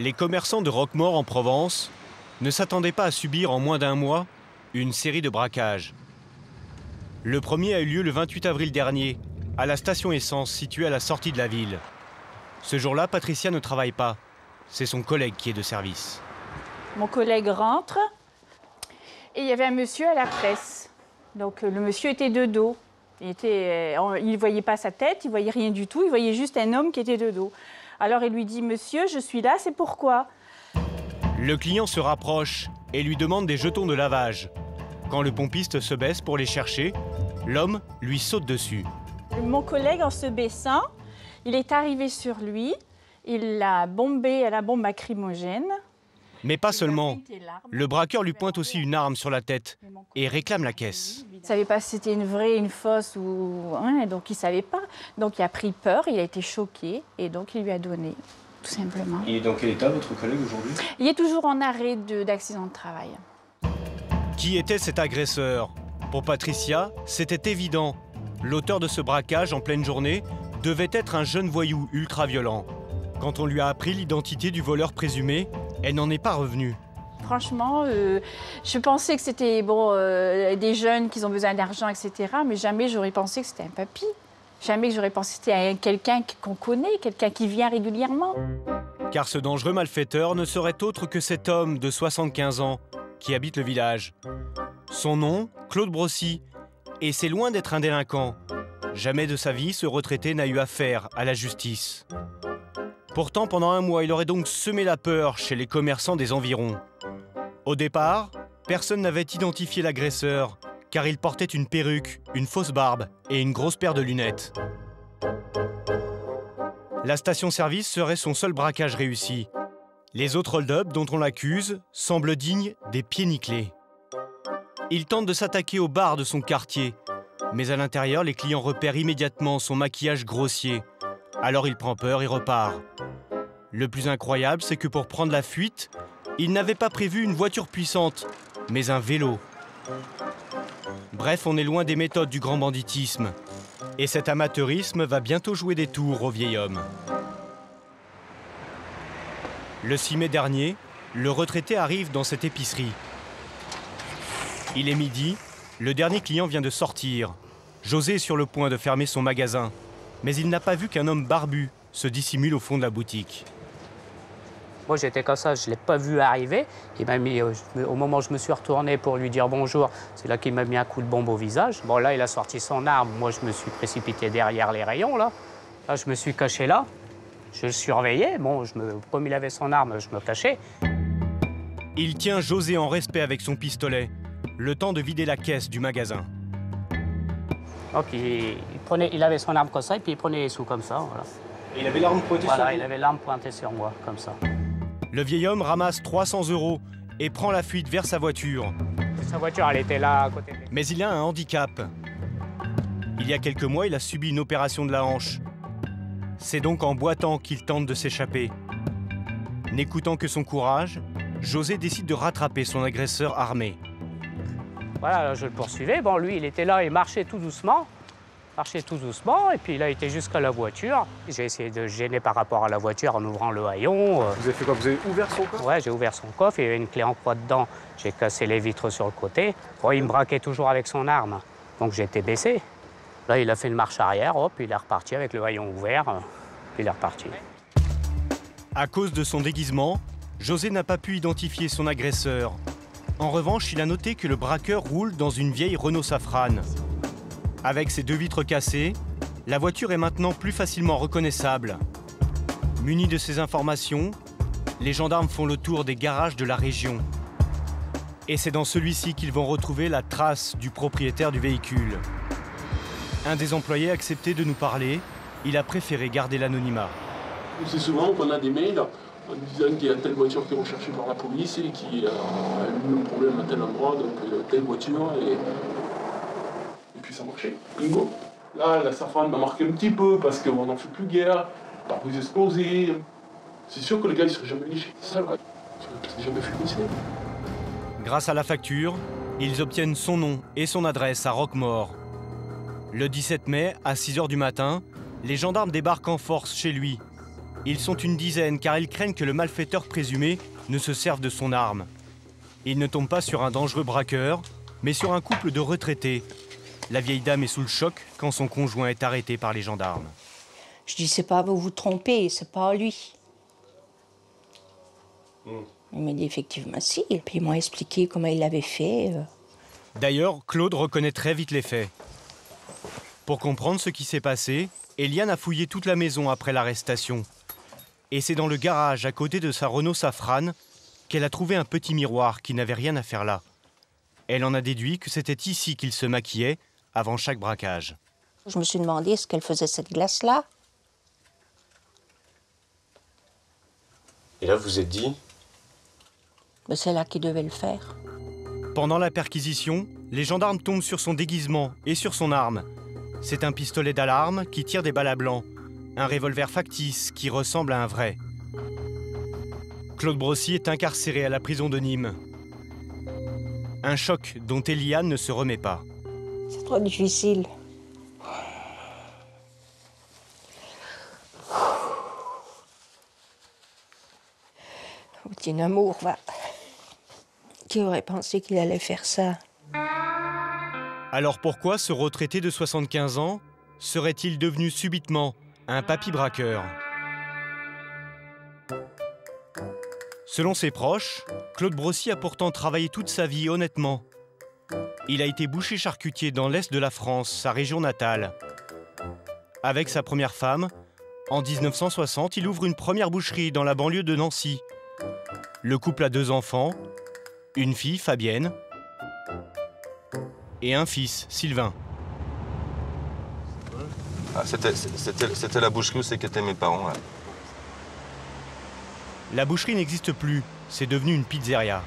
Les commerçants de Roquemort en Provence ne s'attendaient pas à subir en moins d'un mois une série de braquages. Le premier a eu lieu le 28 avril dernier, à la station essence située à la sortie de la ville. Ce jour-là, Patricia ne travaille pas. C'est son collègue qui est de service. Mon collègue rentre et il y avait un monsieur à la presse. Donc euh, le monsieur était de dos. Il ne voyait pas sa tête, il voyait rien du tout, il voyait juste un homme qui était de dos. Alors il lui dit Monsieur, je suis là, c'est pourquoi? Le client se rapproche et lui demande des jetons de lavage. Quand le pompiste se baisse pour les chercher, l'homme lui saute dessus. Mon collègue, en se baissant, il est arrivé sur lui, il l'a bombé à la bombe lacrymogène. Mais pas seulement. Le braqueur lui pointe aussi une arme sur la tête et réclame la caisse. Il ne savait pas si c'était une vraie, une fausse ou. Hein, donc il ne savait pas. Donc il a pris peur, il a été choqué et donc il lui a donné, tout simplement. Il est dans quel état votre collègue aujourd'hui? Il est toujours en arrêt d'accident de, de travail. Qui était cet agresseur? Pour Patricia, c'était évident. L'auteur de ce braquage en pleine journée devait être un jeune voyou ultra violent. Quand on lui a appris l'identité du voleur présumé, elle n'en est pas revenue. Franchement, euh, je pensais que c'était bon, euh, des jeunes qui ont besoin d'argent, etc. Mais jamais j'aurais pensé que c'était un papy. Jamais j'aurais pensé que c'était quelqu'un qu'on connaît, quelqu'un qui vient régulièrement. Car ce dangereux malfaiteur ne serait autre que cet homme de 75 ans qui habite le village. Son nom, Claude Brossy, et c'est loin d'être un délinquant. Jamais de sa vie, ce retraité n'a eu affaire à la justice. Pourtant, pendant un mois, il aurait donc semé la peur chez les commerçants des environs. Au départ, personne n'avait identifié l'agresseur, car il portait une perruque, une fausse barbe et une grosse paire de lunettes. La station-service serait son seul braquage réussi. Les autres hold-up dont on l'accuse semblent dignes des pieds nickelés. Il tente de s'attaquer au bar de son quartier, mais à l'intérieur, les clients repèrent immédiatement son maquillage grossier, alors il prend peur et repart. Le plus incroyable, c'est que pour prendre la fuite, il n'avait pas prévu une voiture puissante, mais un vélo. Bref, on est loin des méthodes du grand banditisme. Et cet amateurisme va bientôt jouer des tours au vieil homme. Le 6 mai dernier, le retraité arrive dans cette épicerie. Il est midi, le dernier client vient de sortir. José est sur le point de fermer son magasin mais il n'a pas vu qu'un homme barbu se dissimule au fond de la boutique. Moi, j'étais comme ça, je ne l'ai pas vu arriver. Il m'a mis, euh, au moment où je me suis retourné pour lui dire bonjour, c'est là qu'il m'a mis un coup de bombe au visage. Bon, là, il a sorti son arme. Moi, je me suis précipité derrière les rayons, là. Là, je me suis caché là. Je le surveillais. Bon, je me, comme il avait son arme, je me cachais. Il tient José en respect avec son pistolet, le temps de vider la caisse du magasin. Donc il, prenait, il avait son arme comme ça et puis il prenait les sous comme ça. Voilà. Et il avait l'arme pointée voilà, sur il avait l'arme pointée sur moi, comme ça. Le vieil homme ramasse 300 euros et prend la fuite vers sa voiture. Sa voiture, elle était là à côté. Mais il a un handicap. Il y a quelques mois, il a subi une opération de la hanche. C'est donc en boitant qu'il tente de s'échapper. N'écoutant que son courage, José décide de rattraper son agresseur armé. Voilà, je le poursuivais. Bon, lui, il était là, il marchait tout doucement. Marchait tout doucement, et puis il a été jusqu'à la voiture. J'ai essayé de gêner par rapport à la voiture en ouvrant le haillon. Vous avez fait quoi? Vous avez ouvert son coffre? Ouais, j'ai ouvert son coffre, il y avait une clé en croix dedans. J'ai cassé les vitres sur le côté. Bon, il me braquait toujours avec son arme, donc j'étais baissé. Là, il a fait une marche arrière, hop, il est reparti avec le haillon ouvert, puis il est reparti. À cause de son déguisement, José n'a pas pu identifier son agresseur. En revanche, il a noté que le braqueur roule dans une vieille Renault Safran. Avec ses deux vitres cassées, la voiture est maintenant plus facilement reconnaissable. Munis de ces informations, les gendarmes font le tour des garages de la région. Et c'est dans celui-ci qu'ils vont retrouver la trace du propriétaire du véhicule. Un des employés a accepté de nous parler, il a préféré garder l'anonymat. C'est souvent qu'on a des mails en disant qu'il y a telle voiture qui est recherchée par la police et qui a eu un problème à tel endroit, donc euh, telle voiture, et, et puis ça marchait. Bingo Là, la safran m'a marqué un petit peu parce qu'on n'en fait plus guère, par vous explosés. C'est sûr que le gars, il serait jamais léché. C'est ça, vrai. Jamais finissé. Grâce à la facture, ils obtiennent son nom et son adresse à Roquemort. Le 17 mai, à 6 h du matin, les gendarmes débarquent en force chez lui Ils sont une dizaine car ils craignent que le malfaiteur présumé ne se serve de son arme. Ils ne tombent pas sur un dangereux braqueur, mais sur un couple de retraités. La vieille dame est sous le choc quand son conjoint est arrêté par les gendarmes. Je dis, c'est pas vous vous trompez, c'est pas lui. Il m'a dit effectivement si. Et puis il m'a expliqué comment il l'avait fait. euh. D'ailleurs, Claude reconnaît très vite les faits. Pour comprendre ce qui s'est passé, Eliane a fouillé toute la maison après l'arrestation. Et c'est dans le garage à côté de sa Renault Safrane qu'elle a trouvé un petit miroir qui n'avait rien à faire là. Elle en a déduit que c'était ici qu'il se maquillait avant chaque braquage. Je me suis demandé ce qu'elle faisait cette glace-là. Et là, vous vous êtes dit Ben, c'est là qu'il devait le faire. Pendant la perquisition, les gendarmes tombent sur son déguisement et sur son arme. C'est un pistolet d'alarme qui tire des balles à blanc, un revolver factice qui ressemble à un vrai. Claude Brossy est incarcéré à la prison de Nîmes. Un choc dont Eliane ne se remet pas. C'est trop difficile. Petit amour, va. Qui aurait pensé qu'il allait faire ça? Alors pourquoi ce retraité de 75 ans serait-il devenu subitement un papy braqueur? Selon ses proches, Claude Brossy a pourtant travaillé toute sa vie honnêtement. Il a été boucher charcutier dans l'est de la France, sa région natale. Avec sa première femme, en 1960, il ouvre une première boucherie dans la banlieue de Nancy. Le couple a deux enfants, une fille, Fabienne, et un fils, Sylvain. Ah, c'était, c'était, c'était la boucherie où c'est qu'étaient mes parents. La boucherie n'existe plus, c'est devenu une pizzeria.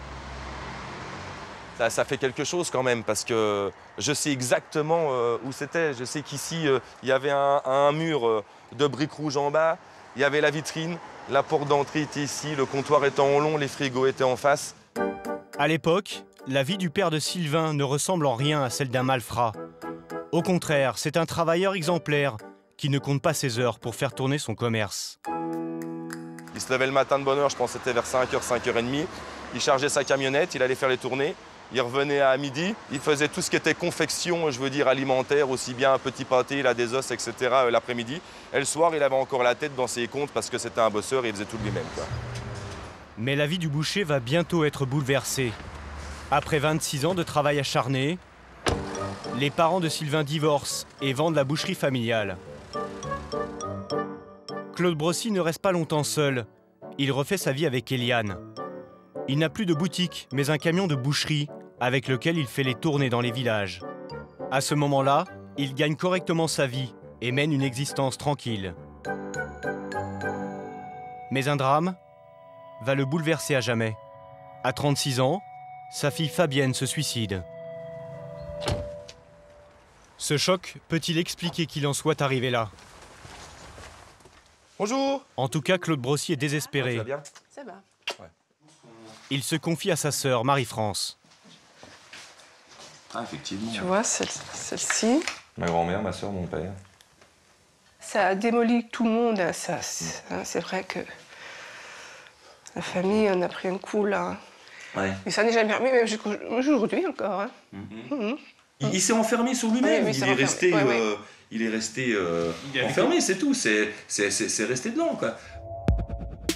Ça, ça fait quelque chose quand même parce que je sais exactement euh, où c'était. Je sais qu'ici, euh, il y avait un, un mur euh, de briques rouges en bas, il y avait la vitrine, la porte d'entrée était ici, le comptoir était en long, les frigos étaient en face. À l'époque, la vie du père de Sylvain ne ressemble en rien à celle d'un malfrat. Au contraire, c'est un travailleur exemplaire qui ne compte pas ses heures pour faire tourner son commerce. Il se levait le matin de bonne heure, je pense que c'était vers 5h, 5h30. Il chargeait sa camionnette, il allait faire les tournées. Il revenait à midi, il faisait tout ce qui était confection, je veux dire alimentaire, aussi bien un petit pâté, il a des os, etc. euh, l'après-midi. Et le soir, il avait encore la tête dans ses comptes parce que c'était un bosseur et il faisait tout lui-même. Mais la vie du boucher va bientôt être bouleversée. Après 26 ans de travail acharné, les parents de Sylvain divorcent et vendent la boucherie familiale. Claude Brossy ne reste pas longtemps seul. Il refait sa vie avec Eliane. Il n'a plus de boutique, mais un camion de boucherie avec lequel il fait les tournées dans les villages. À ce moment-là, il gagne correctement sa vie et mène une existence tranquille. Mais un drame va le bouleverser à jamais. À 36 ans, sa fille Fabienne se suicide. Ce choc peut-il expliquer qu'il en soit arrivé là? Bonjour En tout cas, Claude Brossy est désespéré. vas bien? Ça va. Il se confie à sa sœur, Marie-France. Ah, effectivement. Tu vois, celle- celle-ci, Ma grand-mère, ma soeur, mon père. ça a démoli tout le monde. Ça, c'est vrai que la famille en a pris un coup là. Ouais. Et ça n'est jamais remis, même aujourd'hui encore. hein. Mhm. Il, il s'est enfermé sur lui-même. Oui, oui, il il, Ouais, ouais. euh, il est resté euh, enfermé, c'est tout. C'est resté dedans, quoi.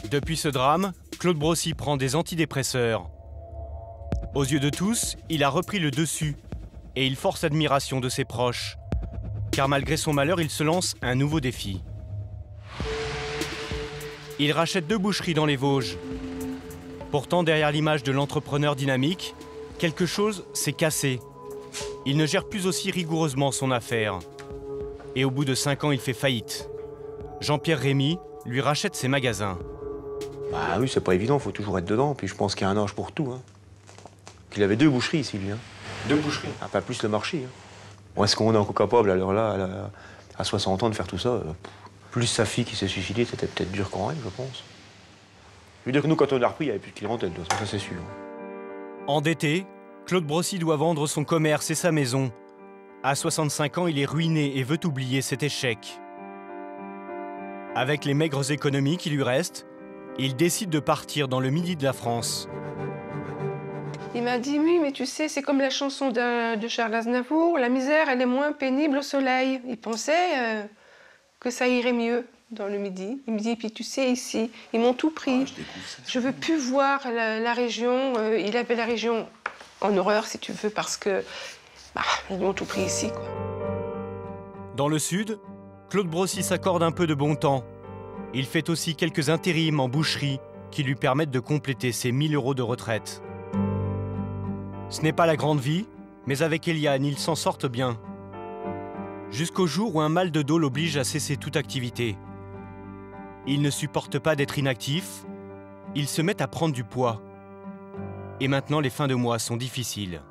Depuis ce drame, Claude Brossy prend des antidépresseurs. Aux yeux de tous, il a repris le dessus et il force l'admiration de ses proches. Car malgré son malheur, il se lance un nouveau défi. Il rachète deux boucheries dans les Vosges. Pourtant, derrière l'image de l'entrepreneur dynamique, quelque chose s'est cassé. Il ne gère plus aussi rigoureusement son affaire. Et au bout de cinq ans, il fait faillite. Jean-Pierre Rémy lui rachète ses magasins. Bah oui, c'est pas évident, faut toujours être dedans. Puis je pense qu'il y a un âge pour tout. Hein. Qu'il avait deux boucheries ici, lui. Hein. Deux boucheries. Ah, pas plus le marché. Hein. Bon, Est-ce qu'on est encore capable, à l'heure là, à, la- à 60 ans, de faire tout ça? Euh, Plus sa fille qui s'est suicidée, c'était peut-être dur quand même, je pense. Je veux dire que nous, quand on a repris, il n'y avait plus de clientèle, de toute façon, ça c'est sûr. Endetté, Claude Brossy doit vendre son commerce et sa maison. À 65 ans, il est ruiné et veut oublier cet échec. Avec les maigres économies qui lui restent, il décide de partir dans le midi de la France. Il m'a dit oui, mais tu sais, c'est comme la chanson de, de Charles Aznavour, la misère, elle est moins pénible au soleil. Il pensait euh, que ça irait mieux dans le midi. Il me dit, puis tu sais, ici, ils m'ont tout pris. je, veux plus voir la, la région. euh, il avait la région en horreur, si tu veux, parce que bah, ils m'ont tout pris ici, quoi. Dans le sud, Claude Brossy s'accorde un peu de bon temps. Il fait aussi quelques intérims en boucherie qui lui permettent de compléter ses 1000 euros de retraite. Ce n'est pas la grande vie, mais avec Eliane, ils s'en sortent bien. Jusqu'au jour où un mal de dos l'oblige à cesser toute activité. Il ne supporte pas d'être inactif, il se met à prendre du poids. Et maintenant, les fins de mois sont difficiles.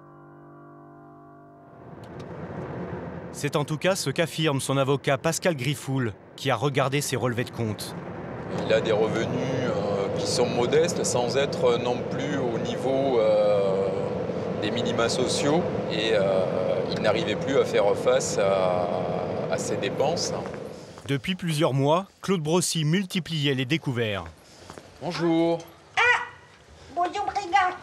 C'est en tout cas ce qu'affirme son avocat Pascal Griffoul, qui a regardé ses relevés de compte. Il a des revenus euh, qui sont modestes sans être non plus au niveau euh, des minima sociaux et euh, il n'arrivait plus à faire face à, à ses dépenses. Depuis plusieurs mois, Claude Brossy multipliait les découverts. Bonjour. Bonjour, brigand.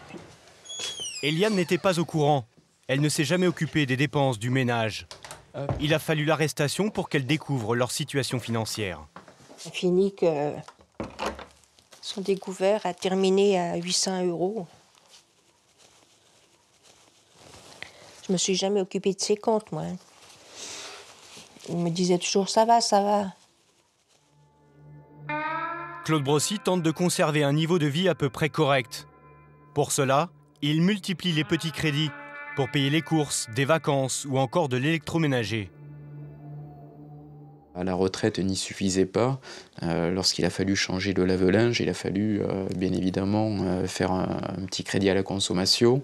Eliane n'était pas au courant. Elle ne s'est jamais occupée des dépenses du ménage. Il a fallu l'arrestation pour qu'elle découvre leur situation financière. Ça finit que son découvert a terminé à 800 euros. Je me suis jamais occupée de ses comptes, moi. Il me disait toujours ça va, ça va. Claude Brossy tente de conserver un niveau de vie à peu près correct. Pour cela, il multiplie les petits crédits pour payer les courses, des vacances ou encore de l'électroménager. La retraite n'y suffisait pas. Euh, Lorsqu'il a fallu changer le lave-linge, il a fallu euh, bien évidemment euh, faire un, petit crédit à la consommation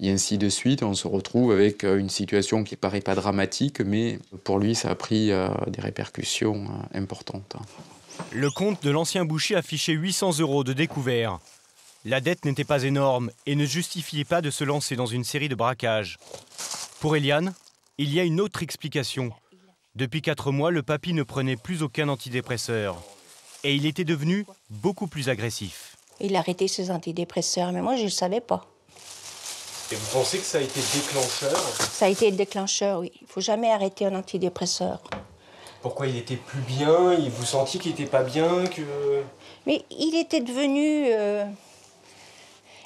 et ainsi de suite. On se retrouve avec une situation qui paraît pas dramatique, mais pour lui, ça a pris des répercussions importantes. Le compte de l'ancien boucher affichait 800 euros de découvert. La dette n'était pas énorme et ne justifiait pas de se lancer dans une série de braquages. Pour Eliane, il y a une autre explication. Depuis quatre mois, le papy ne prenait plus aucun antidépresseur. Et il était devenu beaucoup plus agressif. Il a arrêté ses antidépresseurs, mais moi, je ne le savais pas. Et vous pensez que ça a été déclencheur? Ça a été le déclencheur, oui. Il ne faut jamais arrêter un antidépresseur. Pourquoi il était plus bien? Il vous sentiez qu'il était pas bien que... Mais il était devenu... euh,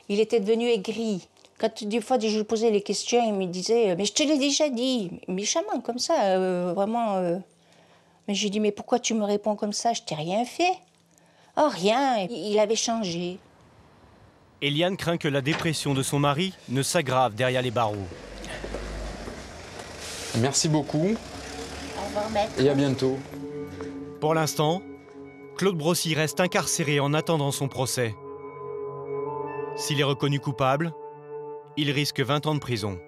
Il était devenu aigri. Quand des fois je lui posais les questions, il me disait Mais je te l'ai déjà dit, méchamment comme ça, euh, vraiment. euh. Mais je lui dis Mais pourquoi tu me réponds comme ça? Je t'ai rien fait. Oh, rien. Il avait changé. Eliane craint que la dépression de son mari ne s'aggrave derrière les barreaux. Merci beaucoup Au revoir, maître. et à bientôt. Pour l'instant, Claude Brossy reste incarcéré en attendant son procès. S'il est reconnu coupable, il risque 20 ans de prison.